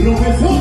Profesor.